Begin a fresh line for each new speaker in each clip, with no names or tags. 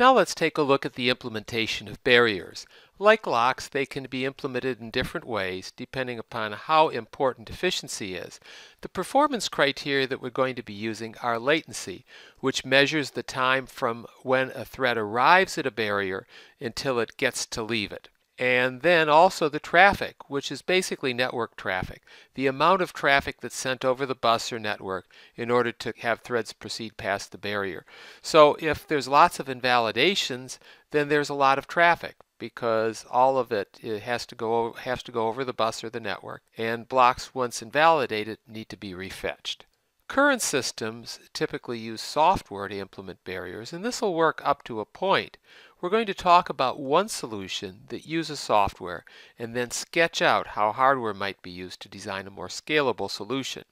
Now let's take a look at the implementation of barriers. Like locks, they can be implemented in different ways depending upon how important efficiency is. The performance criteria that we're going to be using are latency, which measures the time from when a thread arrives at a barrier until it gets to leave it and then also the traffic, which is basically network traffic, the amount of traffic that's sent over the bus or network in order to have threads proceed past the barrier. So if there's lots of invalidations, then there's a lot of traffic because all of it, it has to go has to go over the bus or the network, and blocks once invalidated need to be refetched. Current systems typically use software to implement barriers, and this will work up to a point. We're going to talk about one solution that uses software and then sketch out how hardware might be used to design a more scalable solution.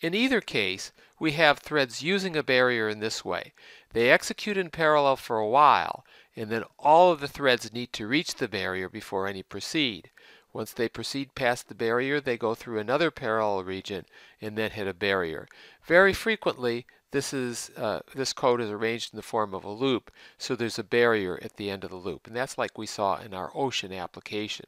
In either case, we have threads using a barrier in this way. They execute in parallel for a while, and then all of the threads need to reach the barrier before any proceed. Once they proceed past the barrier, they go through another parallel region and then hit a barrier. Very frequently, this, is, uh, this code is arranged in the form of a loop, so there's a barrier at the end of the loop. And that's like we saw in our ocean application.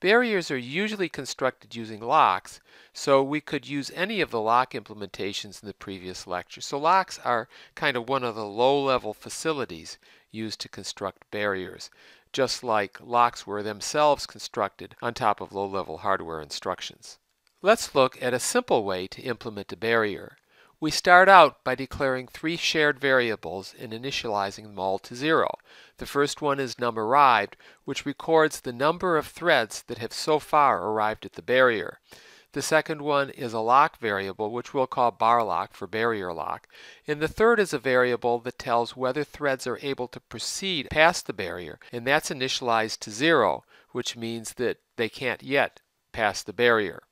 Barriers are usually constructed using locks, so we could use any of the lock implementations in the previous lecture. So locks are kind of one of the low-level facilities used to construct barriers just like locks were themselves constructed on top of low-level hardware instructions. Let's look at a simple way to implement a barrier. We start out by declaring three shared variables and initializing them all to zero. The first one is num arrived, which records the number of threads that have so far arrived at the barrier. The second one is a lock variable, which we'll call bar lock for barrier lock. And the third is a variable that tells whether threads are able to proceed past the barrier, and that's initialized to zero, which means that they can't yet pass the barrier.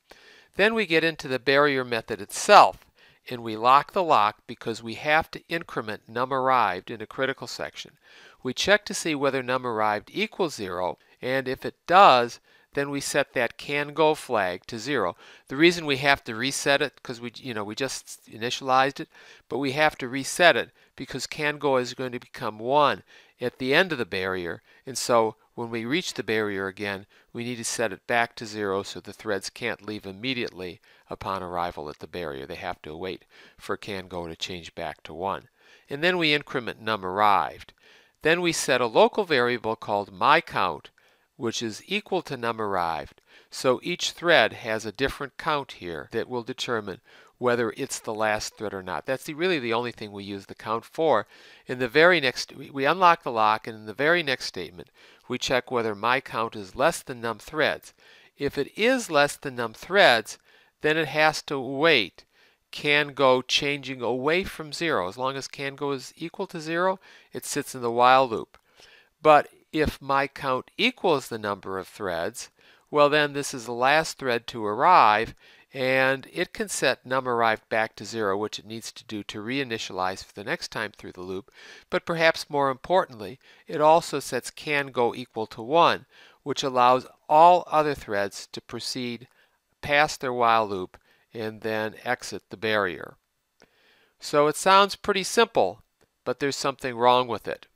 Then we get into the barrier method itself, and we lock the lock because we have to increment num arrived in a critical section. We check to see whether num arrived equals zero, and if it does, then we set that can go flag to zero. The reason we have to reset it because we you know we just initialized it, but we have to reset it because can go is going to become one at the end of the barrier, and so when we reach the barrier again, we need to set it back to zero so the threads can't leave immediately upon arrival at the barrier. They have to wait for can go to change back to one. And then we increment num arrived. Then we set a local variable called my count which is equal to num arrived. So each thread has a different count here that will determine whether it's the last thread or not. That's the, really the only thing we use the count for. In the very next, we unlock the lock, and in the very next statement, we check whether my count is less than num threads. If it is less than num threads, then it has to wait can go changing away from zero. As long as can go is equal to zero, it sits in the while loop. But if my count equals the number of threads, well then this is the last thread to arrive and it can set num arrived back to zero, which it needs to do to reinitialize for the next time through the loop. But perhaps more importantly, it also sets can go equal to one, which allows all other threads to proceed past their while loop and then exit the barrier. So it sounds pretty simple, but there's something wrong with it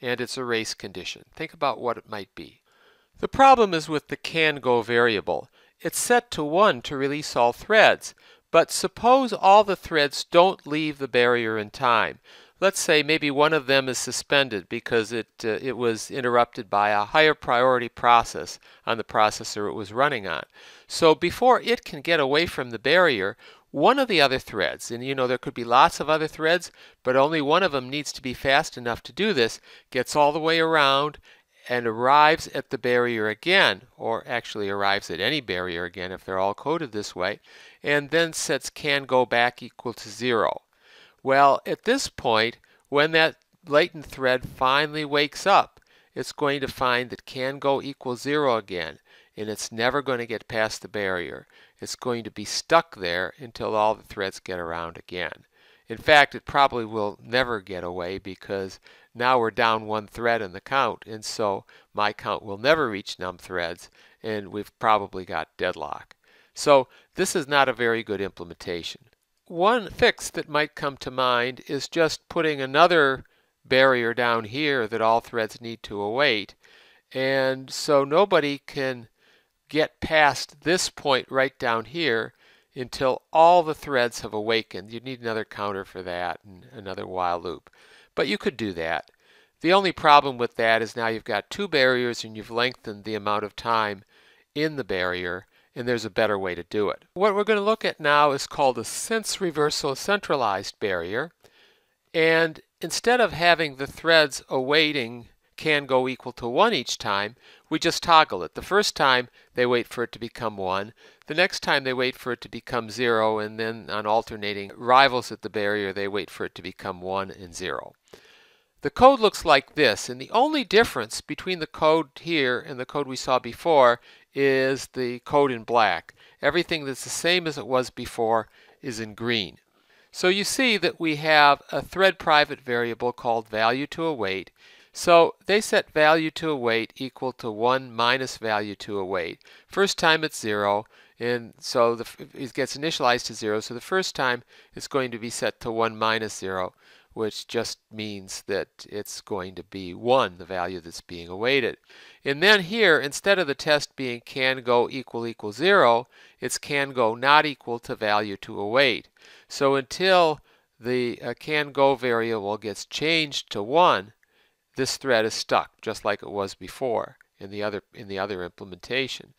and it's a race condition. Think about what it might be. The problem is with the can go variable. It's set to 1 to release all threads, but suppose all the threads don't leave the barrier in time. Let's say maybe one of them is suspended because it, uh, it was interrupted by a higher priority process on the processor it was running on. So before it can get away from the barrier, one of the other threads, and you know there could be lots of other threads, but only one of them needs to be fast enough to do this, gets all the way around and arrives at the barrier again, or actually arrives at any barrier again if they're all coded this way, and then sets can go back equal to zero. Well, at this point, when that latent thread finally wakes up, it's going to find that can go equals zero again, and it's never going to get past the barrier. It's going to be stuck there until all the threads get around again. In fact, it probably will never get away because now we're down one thread in the count, and so my count will never reach num threads, and we've probably got deadlock. So this is not a very good implementation. One fix that might come to mind is just putting another barrier down here that all threads need to await. And so nobody can get past this point right down here until all the threads have awakened. You'd need another counter for that and another while loop. But you could do that. The only problem with that is now you've got two barriers and you've lengthened the amount of time in the barrier and there's a better way to do it. What we're going to look at now is called a sense reversal centralized barrier. And instead of having the threads awaiting can go equal to 1 each time, we just toggle it. The first time they wait for it to become 1, the next time they wait for it to become 0, and then on alternating rivals at the barrier they wait for it to become 1 and 0. The code looks like this, and the only difference between the code here and the code we saw before is the code in black. Everything that's the same as it was before is in green. So you see that we have a thread private variable called value to await. So they set value to await equal to 1 minus value to await. First time it's 0, and so the, it gets initialized to 0. So the first time it's going to be set to 1 minus 0 which just means that it's going to be 1, the value that's being awaited. And then here, instead of the test being can go equal equal 0, it's can go not equal to value to await. So until the uh, can go variable gets changed to 1, this thread is stuck, just like it was before in the other, in the other implementation.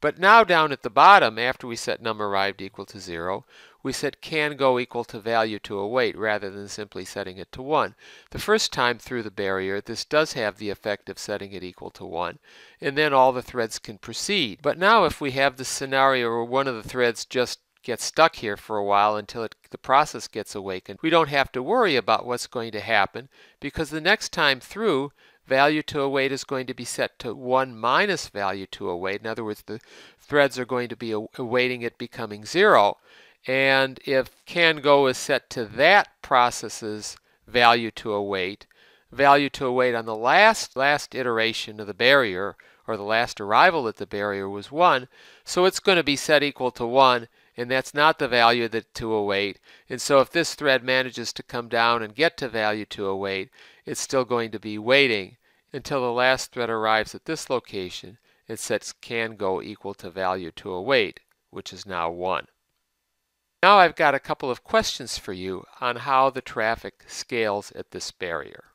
But now down at the bottom, after we set num arrived equal to 0, we set can go equal to value to await rather than simply setting it to 1. The first time through the barrier, this does have the effect of setting it equal to 1, and then all the threads can proceed. But now if we have the scenario where one of the threads just gets stuck here for a while until it, the process gets awakened, we don't have to worry about what's going to happen because the next time through, value to await is going to be set to 1 minus value to await. In other words, the threads are going to be awaiting it becoming 0. And if can go is set to that process's value to await, value to await on the last last iteration of the barrier or the last arrival at the barrier was 1, so it's going to be set equal to 1 and that's not the value that to await. And so if this thread manages to come down and get to value to await, oh it's still going to be waiting until the last thread arrives at this location and sets can go equal to value to await, oh which is now 1. Now I've got a couple of questions for you on how the traffic scales at this barrier.